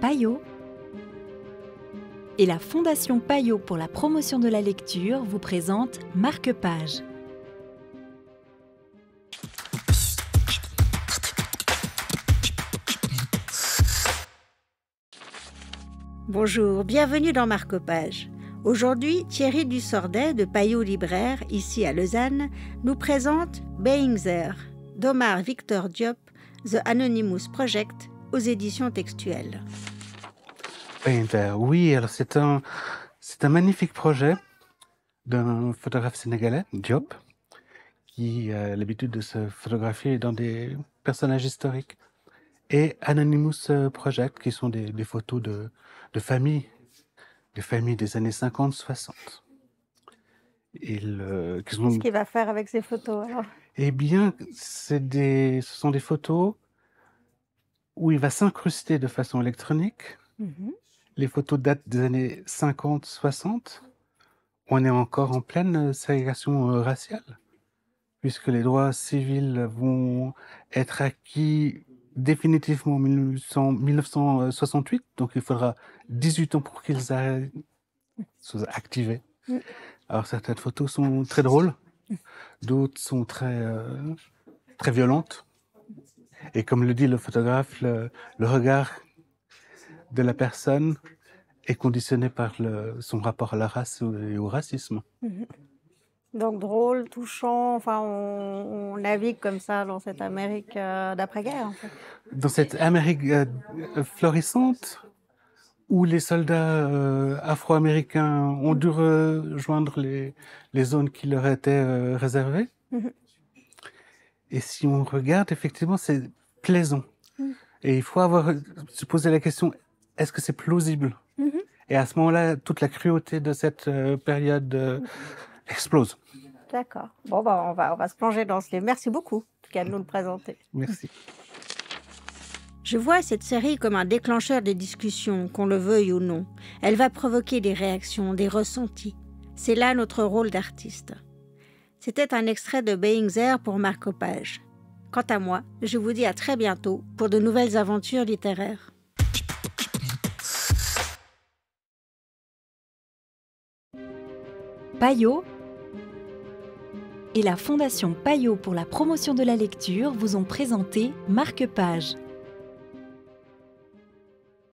Payot et la Fondation Payot pour la promotion de la lecture vous présente Marque-Page. Bonjour, bienvenue dans Marque-Page. Aujourd'hui, Thierry Dussordet de Payot Libraire, ici à Lausanne, nous présente Being There d'Omar Victor Diop, The Anonymous Project, aux éditions textuelles. oui, alors c'est un, c'est un magnifique projet d'un photographe sénégalais, Diop, qui a l'habitude de se photographier dans des personnages historiques, et Anonymous Project, qui sont des, des photos de, de familles des familles des années 50-60. Qu'est-ce qu'il va faire avec ces photos alors? Eh bien, des, ce sont des photos où il va s'incruster de façon électronique. Mhm. Les photos datent des années 50-60. On est encore en pleine ségrégation euh, raciale, puisque les droits civils vont être acquis définitivement en 1968, donc il faudra 18 ans pour qu'ils soient activés. Alors certaines photos sont très drôles, d'autres sont très, euh, très violentes. Et comme le dit le photographe, le, regard de la personne est conditionné par le, son rapport à la race et au racisme. Mm-hmm. Donc drôle, touchant, enfin on, navigue comme ça dans cette Amérique euh, d'après-guerre. En fait. Dans cette Amérique euh, florissante où les soldats euh, afro-américains ont dû rejoindre les, les, zones qui leur étaient réservées. Mhm. Et si on regarde, effectivement, c'est plaisant. Mhm. Et il faut avoir, se poser la question, est-ce que c'est plausible? Mhm. Et à ce moment-là, toute la cruauté de cette période explose. D'accord. Bon, bah, on, va, on va se plonger dans ce livre. Merci beaucoup, en tout cas, de nous le présenter. Merci. Je vois cette série comme un déclencheur des discussions, qu'on le veuille ou non. Elle va provoquer des réactions, des ressentis. C'est là notre rôle d'artiste. C'était un extrait de Being There pour Marcopage. Quant à moi, je vous dis à très bientôt pour de nouvelles aventures littéraires. Payot et la Fondation Payot pour la promotion de la lecture vous ont présenté Marque-Page.